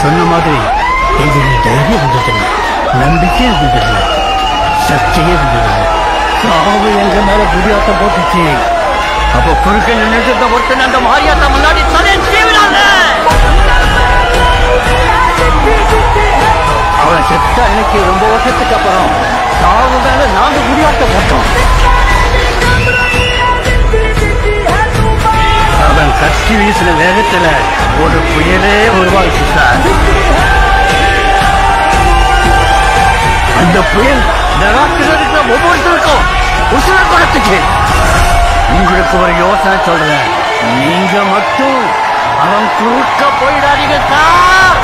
சொன்ன மாதிரி இதுல தைரியம் இருந்ததில்லை நம்பிக்கை இருந்ததில்லை சக்தியே இருந்ததில்லை சாவு எங்க மேல குடியாட்டம் போட்டுச்சு. அப்போ குறுக்க நின்றுட்டு இருந்த ஒருத்தன் அந்த மாரியாத்தா முன்னாடி தலையை சீவினாங்க அவன் செத்தா எனக்கு ரொம்ப வருஷத்துக்கு அப்புறம் சாவு மேல நாங்க குடியாட்டம் போட்டோம். அவன் கட்சி வீசின வேகத்துல ஒரு புயலே உருவாச்சு சார் அந்த புயல் நராத்தில் இருக்கிற ஒவ்வொருத்தருக்கும் உசுர குறைச்சிச்சு உங்களுக்கு ஒரு யோசனை சொல்றேன். நீங்க மட்டும் அவன் குறுக்க போயிடாதீங்க சார்